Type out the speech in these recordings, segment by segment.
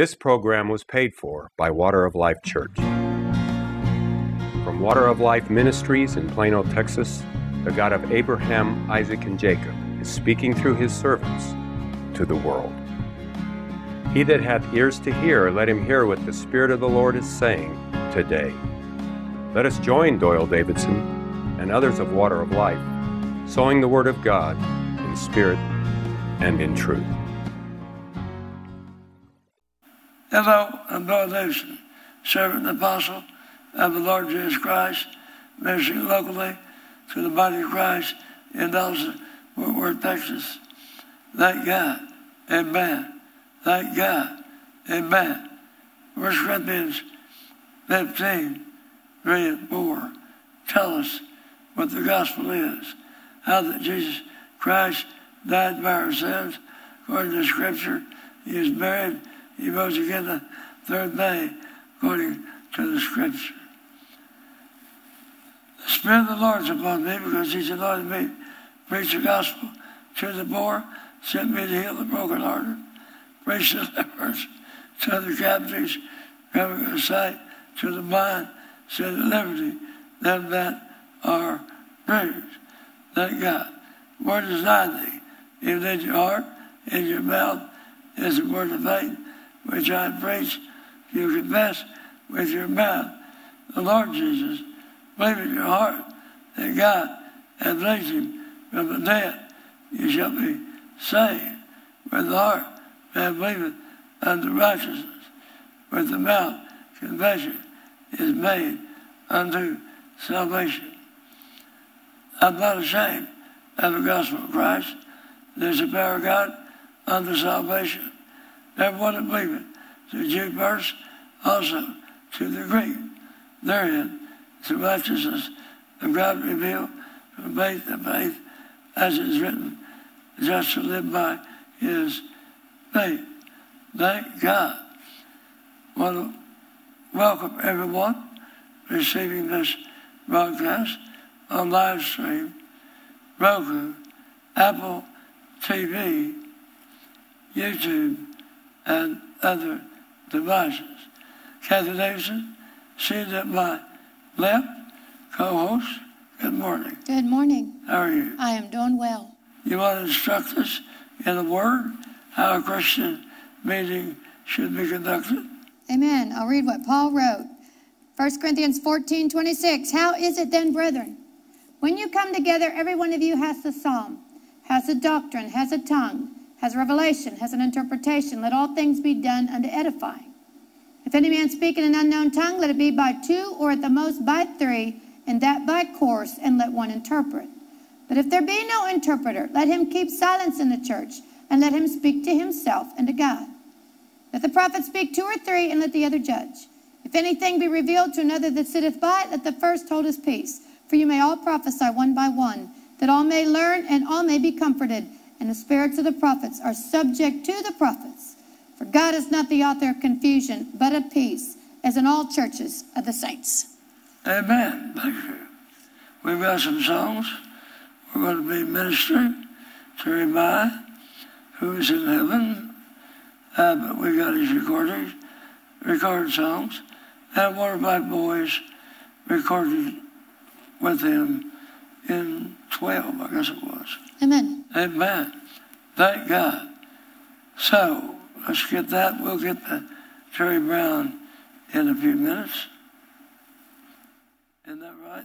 This program was paid for by Water of Life Church. From Water of Life Ministries in Plano, Texas, the God of Abraham, Isaac, and Jacob is speaking through his servants to the world. He that hath ears to hear, let him hear what the Spirit of the Lord is saying today. Let us join Doyle Davidson and others of Water of Life, sowing the Word of God in spirit and in truth. Hello, I'm Doyle Davidson, servant and apostle of the Lord Jesus Christ, ministering locally to the body of Christ in Dallas, Fort Worth, Texas. Thank God. Amen. Thank God. Amen. 1 Corinthians 15, 3 and 4 tell us what the gospel is. How that Jesus Christ died by our sins, according to Scripture. He was buried. He rose again the third day, according to the Scripture. The Spirit of the Lord is upon me because He's anointed me to preach the gospel to the poor, sent me to heal the brokenhearted, preach deliverance to the captives, coming to sight to the blind, set at liberty them that are bruised. Thank God. Word is nigh thee, even in your heart, in your mouth, is the word of faith, which I preach. You confess with your mouth the Lord Jesus believe in your heart that God hath raised him from the dead, you shall be saved. With the heart man believeth unto righteousness, with the mouth confession is made unto salvation. I'm not ashamed of the gospel of Christ. There's a power of God unto salvation. Everyone that believeth, to the Jew first, also to the Greek. Therein the righteousness of God revealed from faith to faith, as it is written, just to live by his faith. Thank God. To welcome everyone receiving this broadcast on live stream, Roku, Apple TV, YouTube, and other devices. Kathie Davidson, seated at my left, co-host, good morning. Good morning. How are you? I am doing well. You want to instruct us in a word how a Christian meeting should be conducted? Amen. I'll read what Paul wrote. 1 Corinthians 14, 26. How is it then, brethren? When you come together, every one of you has a psalm, has a doctrine, has a tongue, has revelation, has an interpretation. Let all things be done unto edifying. If any man speak in an unknown tongue, let it be by two or at the most by three, and that by course, and let one interpret. But if there be no interpreter, let him keep silence in the church, and let him speak to himself and to God. Let the prophet speak two or three, and let the other judge. If anything be revealed to another that sitteth by, let the first hold his peace. For you may all prophesy one by one, that all may learn and all may be comforted. And the spirits of the prophets are subject to the prophets. For God is not the author of confusion, but of peace, as in all churches of the saints. Amen. Thank you. We've got some songs. We're going to be ministering to Jeremiah, who is in heaven. Uh, but we got his recordings, recorded songs. And one of my boys recorded with him in 12, I guess it was. Amen. Amen. Thank God. So, let's get that. We'll get the Terre Brown in a few minutes. Isn't that right.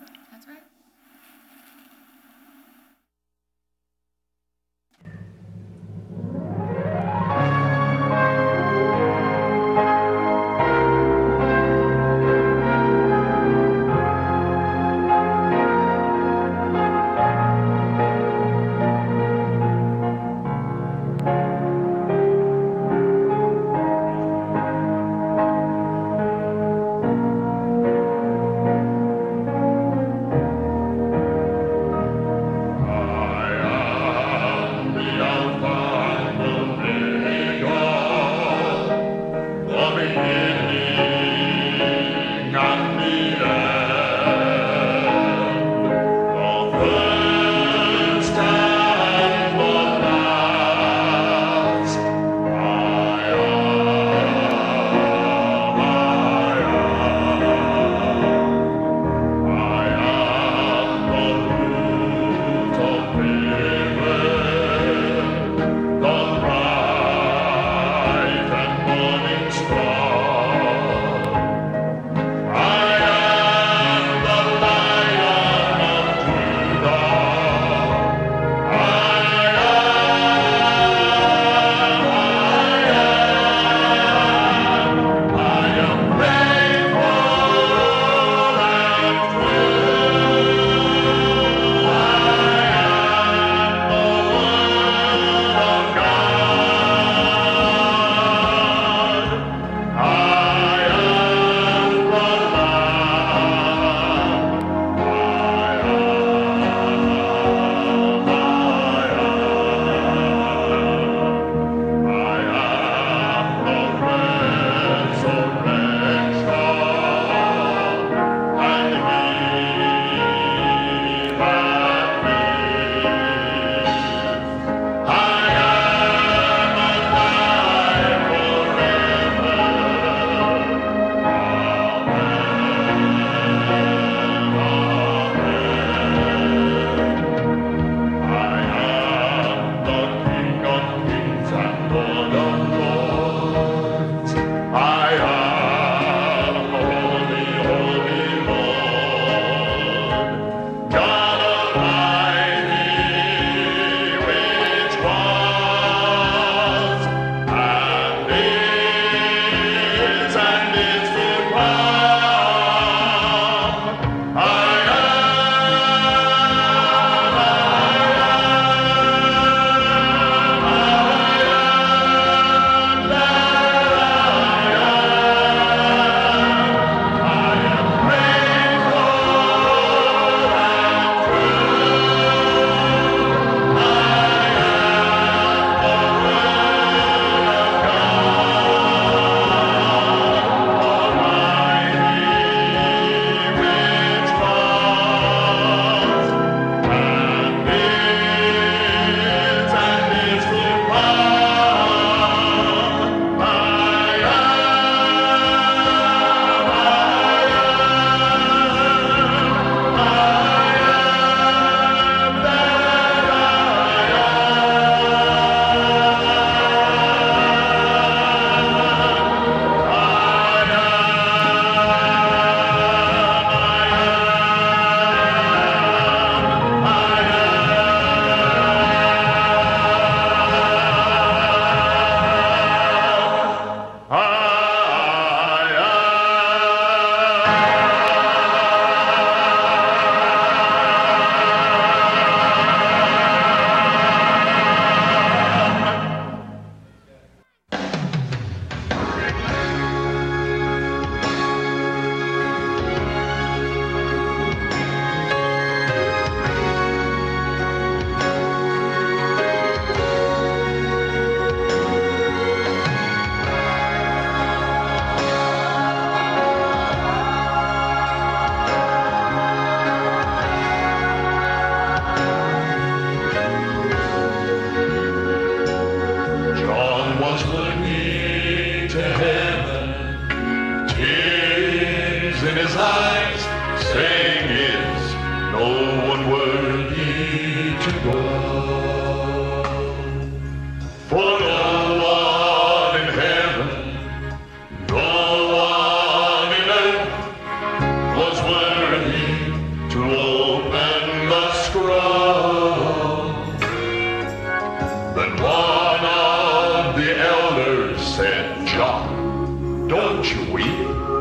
John, don't you weep.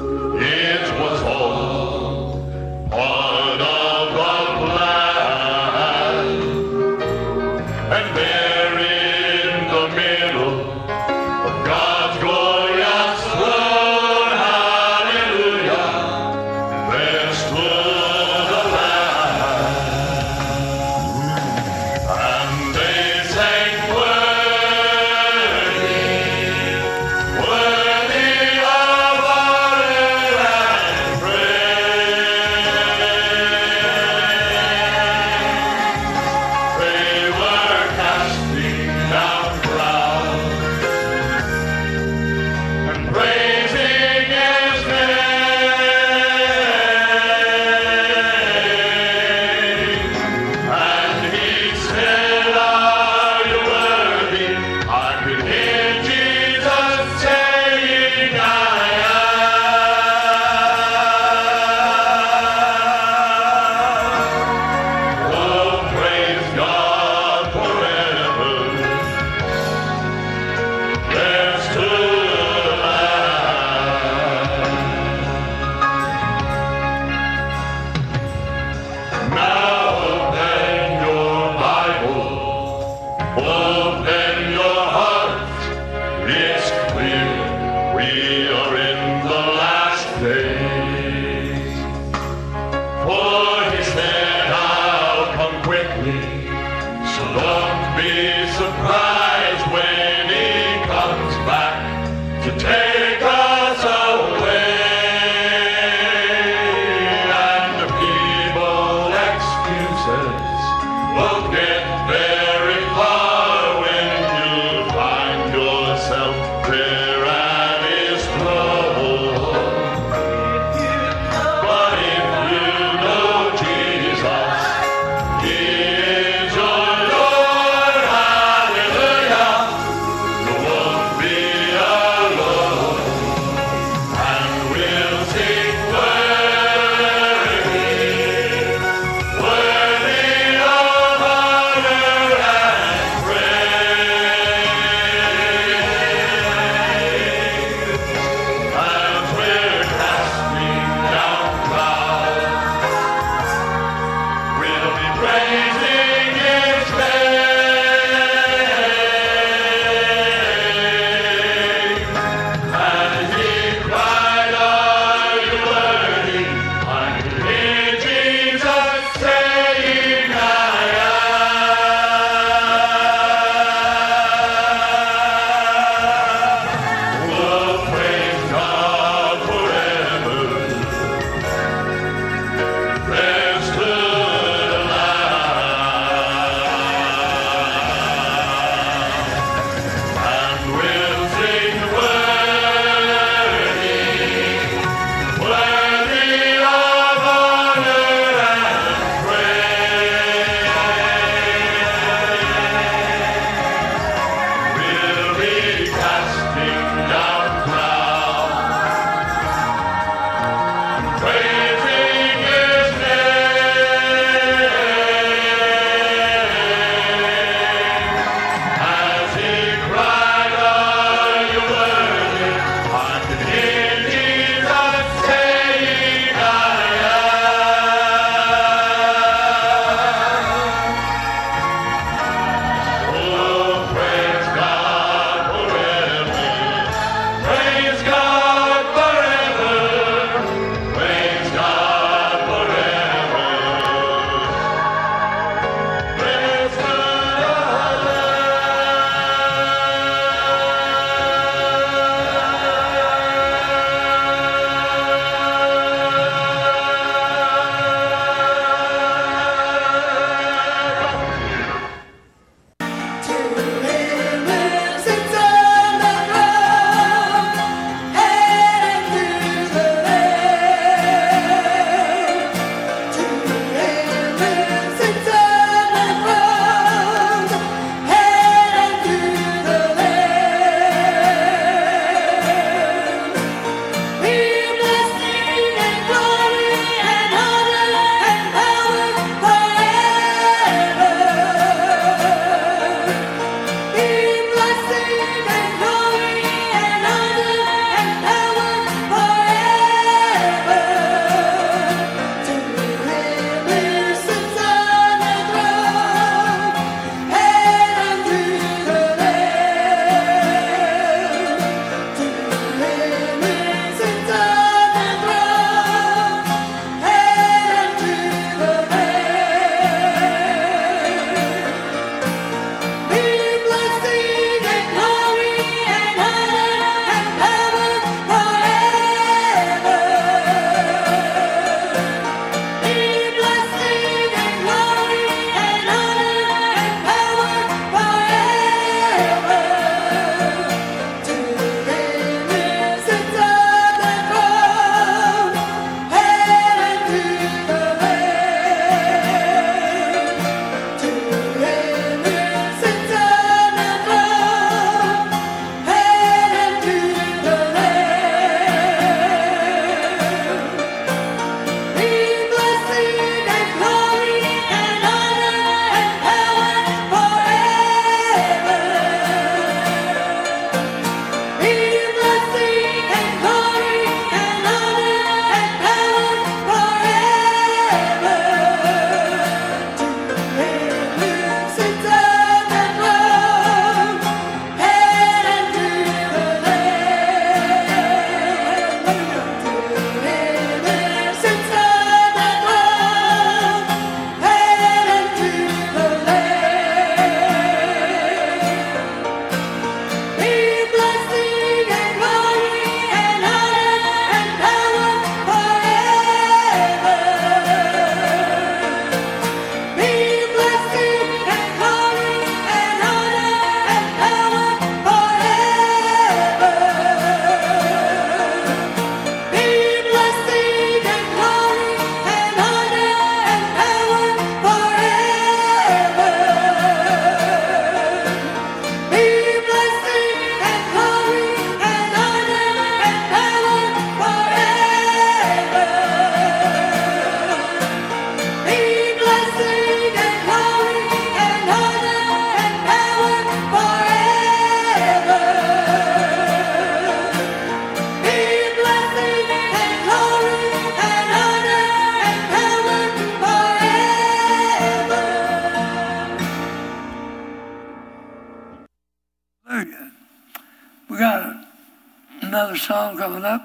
Song coming up.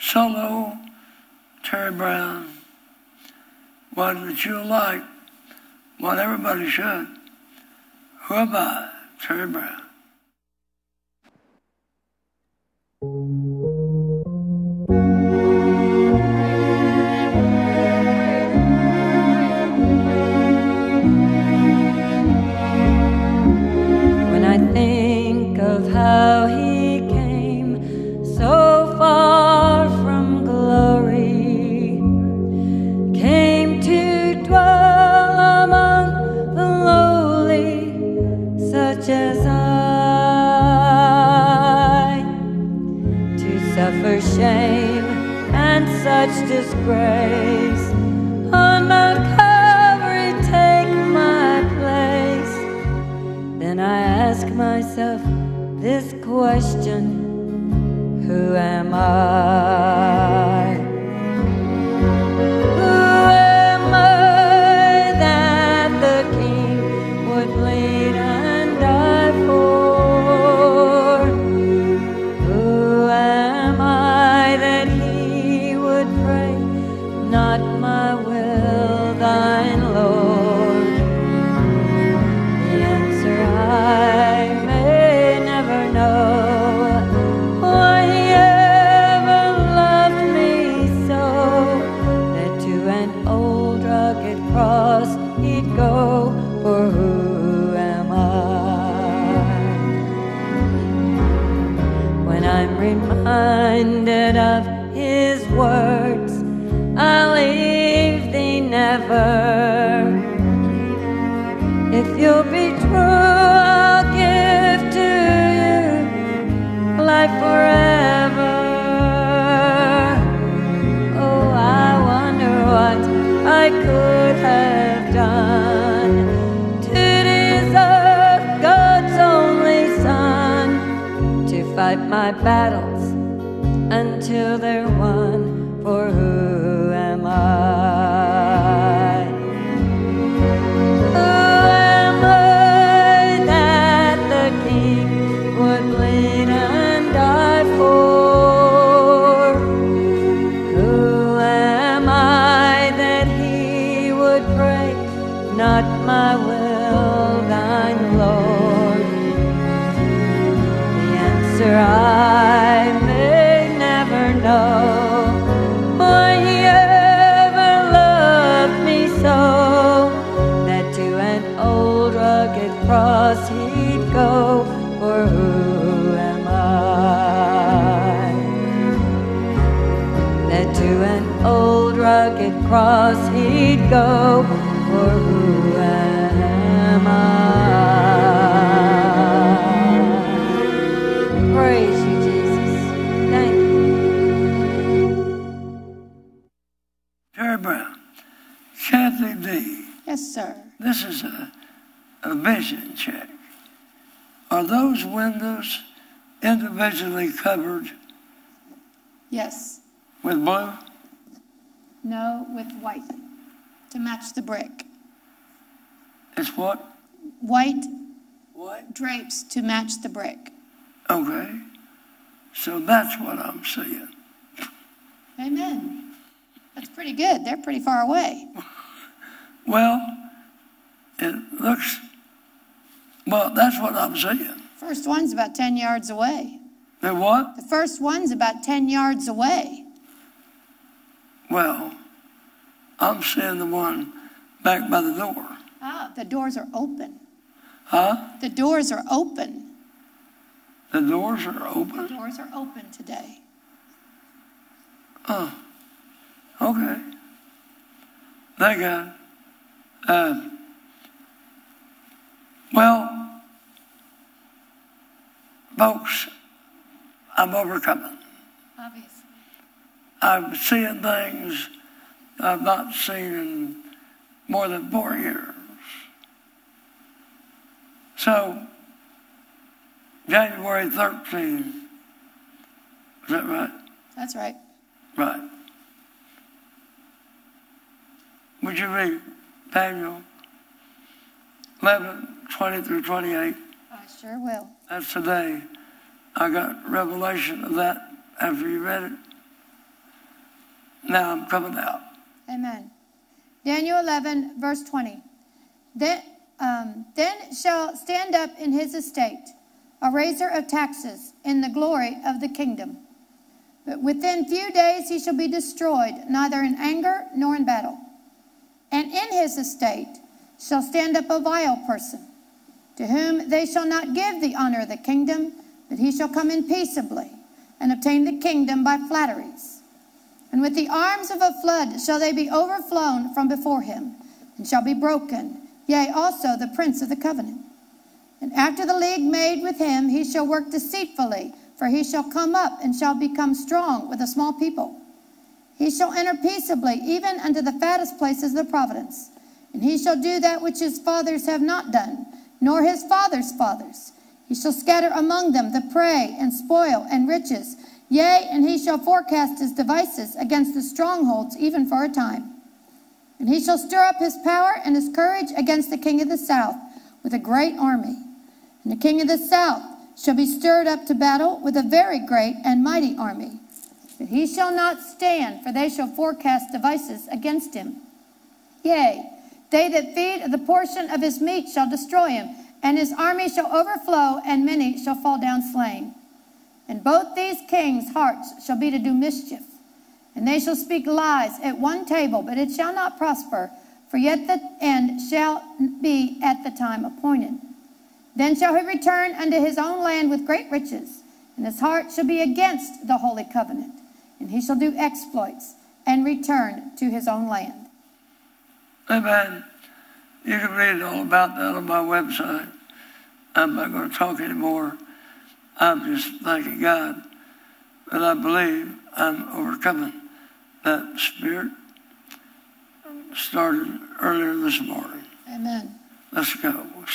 Solo, Terre Brown. One that you'll like. One everybody should. Who am I? Terre Brown. Disgrace on take my place. Then I ask myself this question Who am I? Terre Brown. Kathie D. Yes, sir. This is a, a vision check. Are those windows individually covered Yes. with blue? No, with white to match the brick. It's what? White What? drapes to match the brick. Okay. So that's what I'm seeing. Amen. That's pretty good. They're pretty far away. Well, it looks, well, that's what I'm seeing. First one's about 10 yards away. The what? The first one's about 10 yards away. Well, I'm seeing the one back by the door. Ah, the doors are open. Huh? The doors are open. The doors are open? The doors are open today. Oh, okay. Thank God. Uh, well, folks, I'm overcoming. Obviously. I'm seeing things I've not seen in more than four years. So, January 13th, is that right? That's right. Right. Would you read Daniel 11, 20 through 28? I sure will. That's today. I got revelation of that after you read it. Now I'm coming out. Amen. Daniel 11, verse 20. Then, um, then shall stand up in his estate a raiser of taxes in the glory of the kingdom. But within few days he shall be destroyed, neither in anger nor in battle. And in his estate shall stand up a vile person, to whom they shall not give the honor of the kingdom, but he shall come in peaceably and obtain the kingdom by flatteries. And with the arms of a flood shall they be overflown from before him, and shall be broken, yea, also the prince of the covenant. And after the league made with him, he shall work deceitfully, for he shall come up and shall become strong with a small people. He shall enter peaceably, even unto the fattest places of the providence. And he shall do that which his fathers have not done, nor his fathers' fathers. He shall scatter among them the prey and spoil and riches Yea, and he shall forecast his devices against the strongholds, even for a time. And he shall stir up his power and his courage against the king of the south with a great army. And the king of the south shall be stirred up to battle with a very great and mighty army. He shall not stand, for they shall forecast devices against him. Yea, they that feed the portion of his meat shall destroy him, and his army shall overflow, and many shall fall down slain. And both these kings' hearts shall be to do mischief. And they shall speak lies at one table, but it shall not prosper, for yet the end shall be at the time appointed. Then shall he return unto his own land with great riches, and his heart shall be against the holy covenant, and he shall do exploits and return to his own land. Amen. You can read all about that on my website. I'm not going to talk anymore. I'm just thanking God that I believe I'm overcoming that spirit started earlier this morning. Amen. Let's go with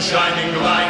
shining light.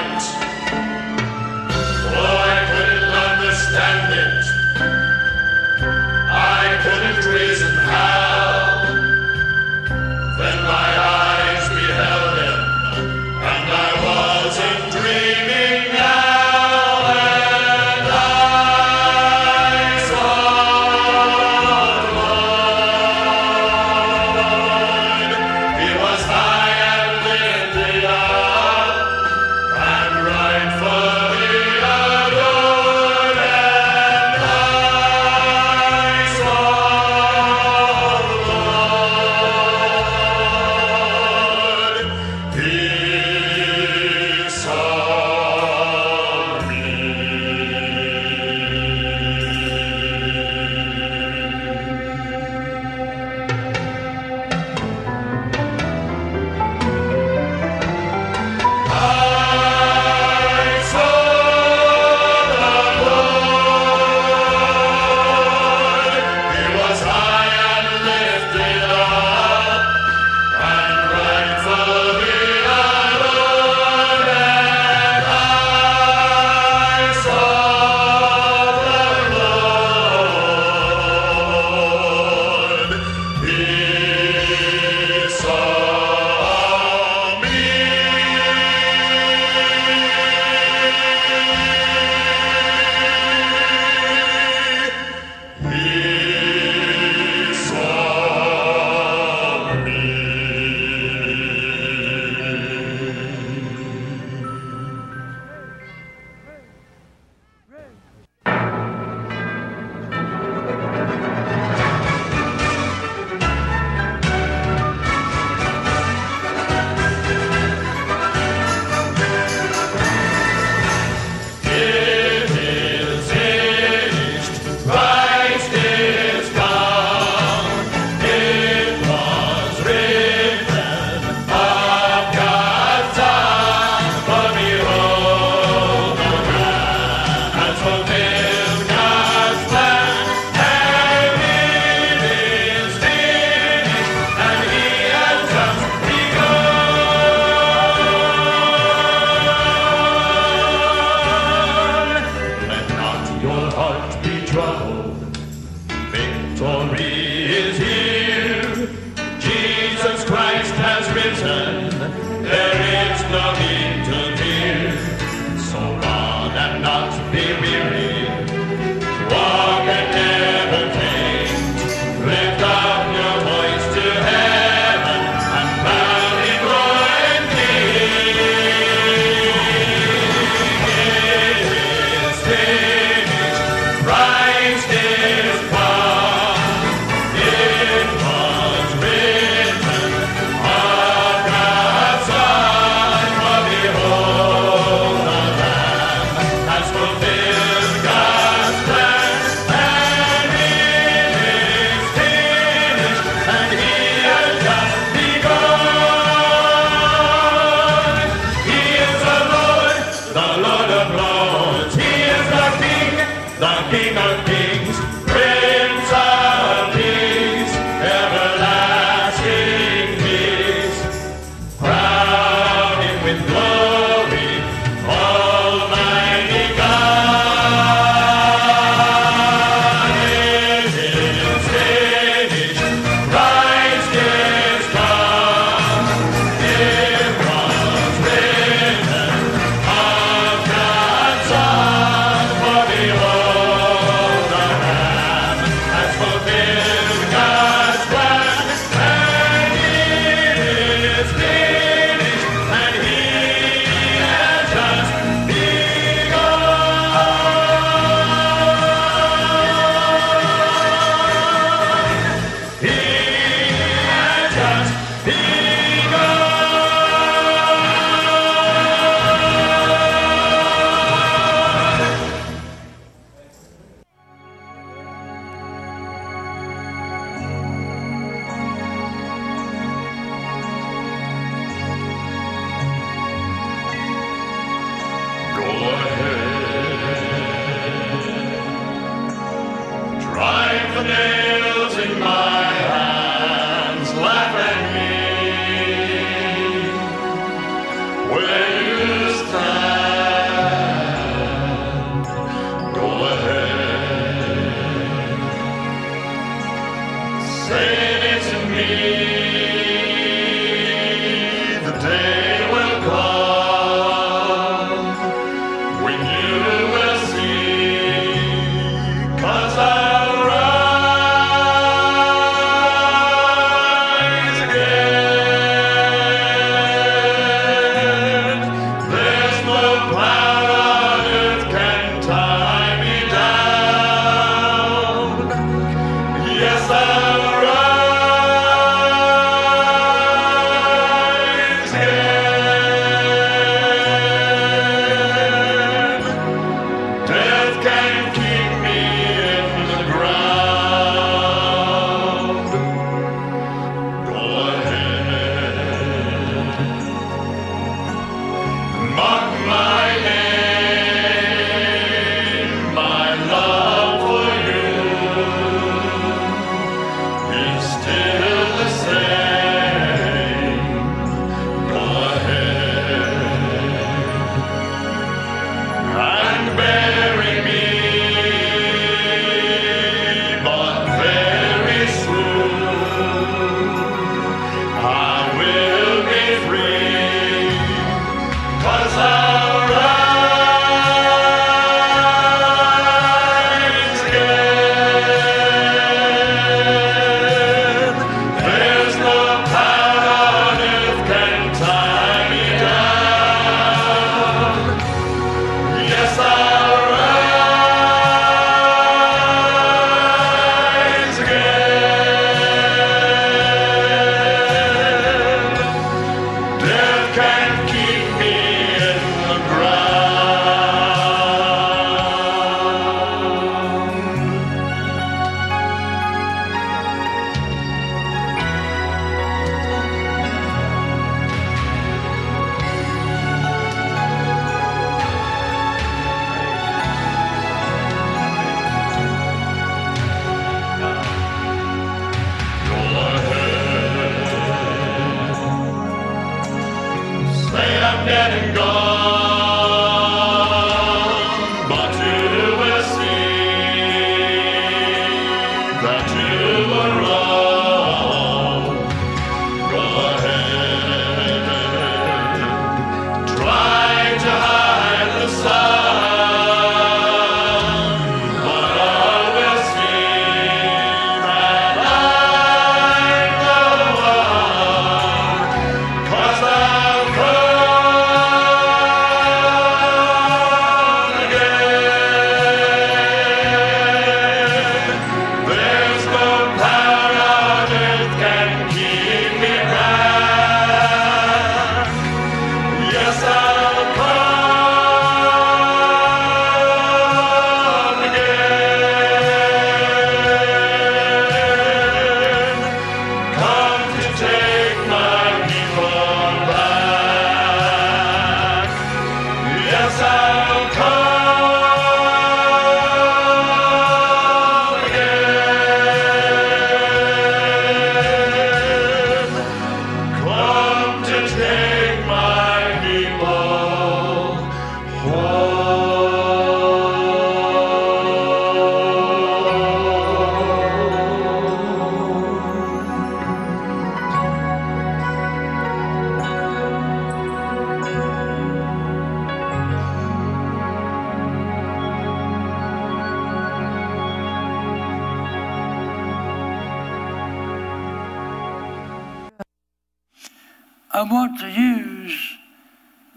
I want to use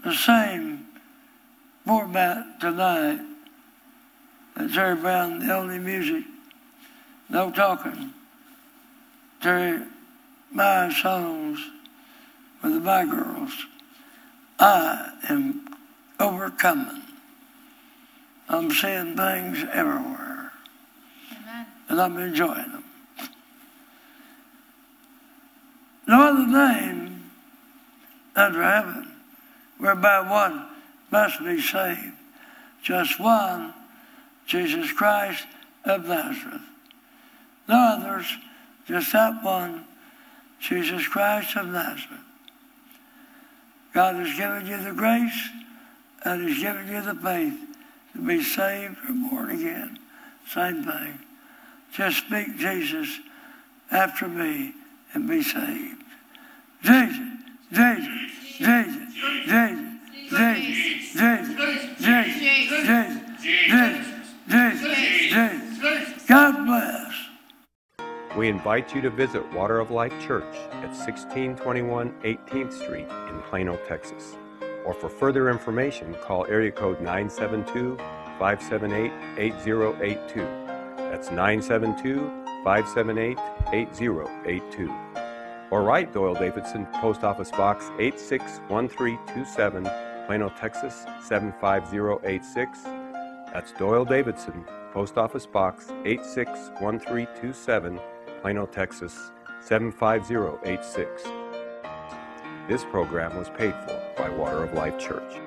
the same format tonight that Terre Brown, the only music, no talking. Terry, my songs with my girls. I am overcoming. I'm seeing things everywhere, Amen. and I'm enjoying them. No other name under heaven, whereby one must be saved. Just one, Jesus Christ of Nazareth. No others, just that one, Jesus Christ of Nazareth. God has given you the grace and has given you the faith to be saved or born again. Same thing. Just speak Jesus after me and be saved. Jesus. God bless. We invite you to visit Water of Life Church at 1621 18th Street in Plano, Texas. Or for further information, call area code 972 578 8082. That's 972 578 8082. Or write Doyle Davidson, Post Office Box 861327, Plano, Texas 75086. That's Doyle Davidson, Post Office Box 861327, Plano, Texas 75086. This program was paid for by Water of Life Church.